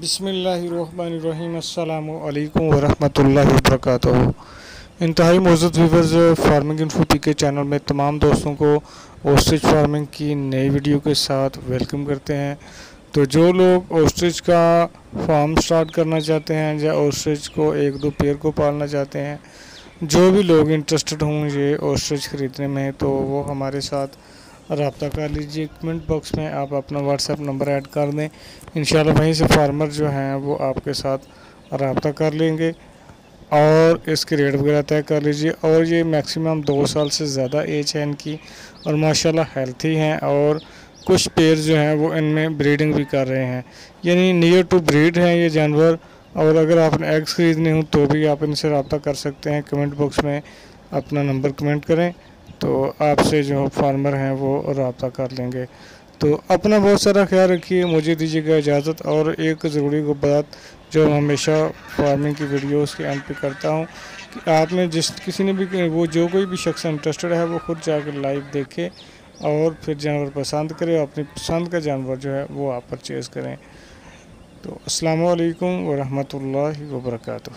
بسم اللہ الرحمن الرحیم السلام علیکم ورحمۃ اللہ وبرکاتہ انتہائی موزد viewers farming info P K channel میں تمام دوستوں کو اوسٹریچ فارمنگ کی نئی ویڈیو کے ساتھ ویلکم کرتے ہیں۔ تو جو لوگ اوسٹریچ کا فارم سٹارٹ کرنا چاہتے ہیں یا اوسٹریچ کو ایک دو پیر کو پالنا چاہتے ہیں، جو بھی لوگ انٹرسٹڈ ہوں یہ اوسٹریچ خریدنے میں، تو وہ ہمارے ساتھ رابطہ کر لیجیے کمنٹ باکس میں آپ اپنا واٹس ایپ نمبر ایڈ کر دیں۔ انشاءاللہ وہیں سے فارمر جو ہیں وہ آپ کے ساتھ رابطہ کر لیں گے۔ اور اس کے ریٹ وغیرہ طے کر لیجیے اور یہ میکسیمم دو سال سے زیادہ ایج ہے ان کی۔ اور ماشاءاللہ ہیلتھی ہیں۔ اور کچھ پیر جو ہیں وہ ان میں بریڈنگ بھی کر رہے ہیں۔ یعنی نیئر ٹو بریڈ ہیں یہ جانور۔ اور اگر آپ نے ایگز خریدنے ہوں تو بھی آپ ان سے رابطہ کر سکتے ہیں۔ کمنٹ باکس میں اپنا نمبر کمنٹ کریں۔ تو آپ سے جو فارمر ہیں وہ رابطہ کر لیں گے۔ تو اپنا بہت سارا خیال رکھیے، مجھے دیجیے گا اجازت۔ اور ایک ضروری بات جو ہمیشہ فارمنگ کی ویڈیوز کے اینڈ پہ کرتا ہوں، کہ آپ نے جس کسی نے بھی وہ جو کوئی بھی شخص انٹرسٹڈ ہے، وہ خود جا کے لائیو دیکھے اور پھر جانور پسند کرے اور اپنی پسند کا جانور جو ہے وہ آپ پرچیز کریں۔ تو السلام علیکم ورحمۃ اللہ وبرکاتہ۔